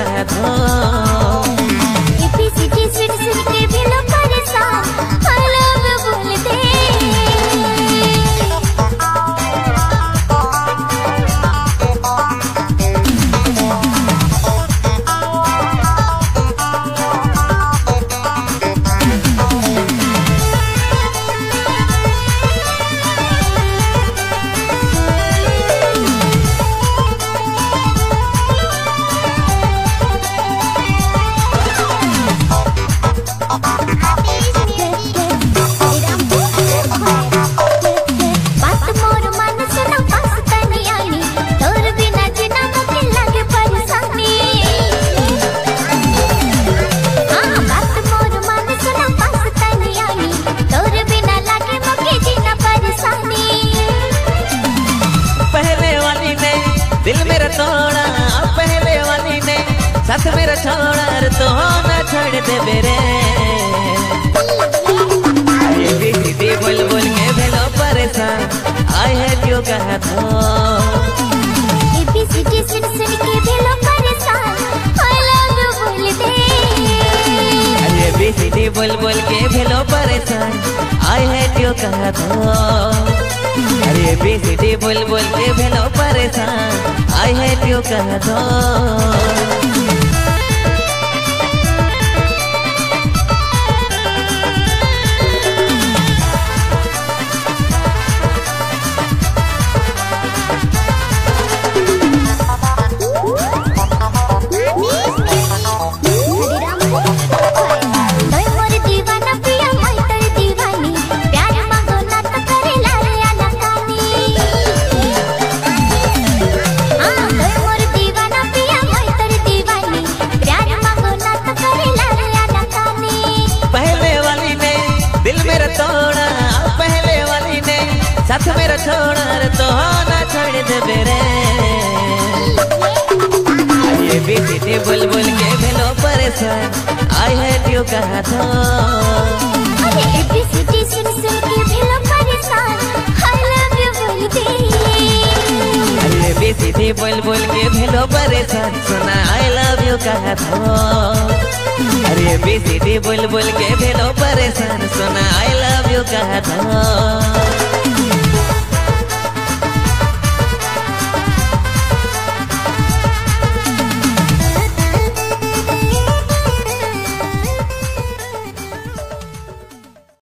कहा तो साथ मेरा छोड़ा तो मैं छोड़ दे मेरे बोल बोल के भेलो परेशान आई हेट यू कहा तो? एबीसीडी सुन सुन के भेलो परेशान आई लव यू बोल दे। बोल बोल के भेलो परेशान आई यू कहा तो? अरे बेटी बोल बोल के भेलो परेशान आई हेट यू कहा तो? साथ मेरा छोड़ा रे तो ना छोड़ दे मेरे ये बेटी बोल बोल के भेलो परेशान आई हेट यू कहा तो अरे एबीसीडी सुन सुन के भेलो परेशान आई लव यू बोल दे अरे के भेलो परेशान सुना आई लव यू कहा तो अरे बेटी बोल बोल के भेलो परेशान सुना आई लव यू कहा तो